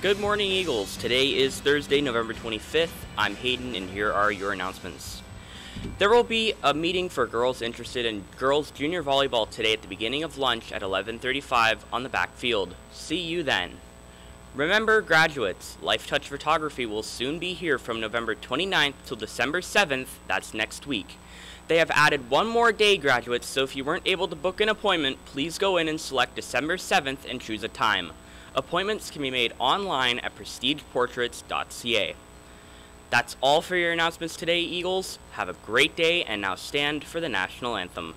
Good morning, Eagles. Today is Thursday, November 25th. I'm Hayden, and here are your announcements. There will be a meeting for girls interested in girls junior volleyball today at the beginning of lunch at 11:35 on the back field. See you then. Remember, graduates, Lifetouch Photography will soon be here from November 29th till December 7th. That's next week. They have added one more day, graduates, so if you weren't able to book an appointment, please go in and select December 7th and choose a time. Appointments can be made online at prestigeportraits.ca. That's all for your announcements today, Eagles. Have a great day and now stand for the national anthem.